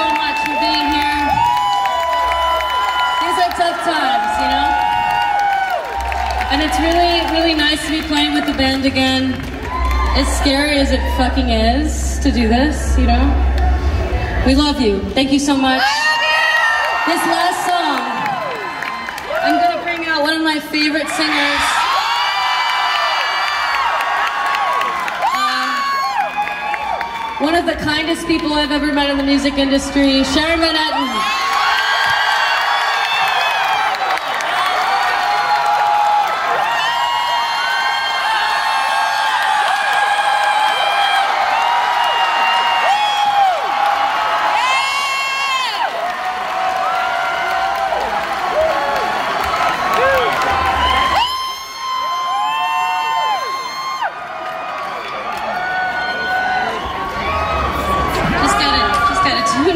so much for being here. These are tough times, you know? And it's really, really nice to be playing with the band again. As scary as it fucking is to do this, you know? We love you. Thank you so much. This last song, I'm gonna bring out one of my favorite singers. One of the kindest people I've ever met in the music industry, Sharon Van Etten.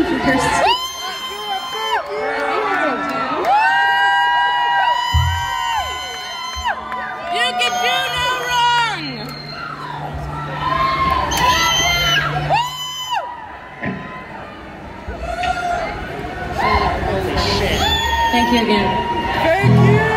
A. You can do no wrong! Thank you again.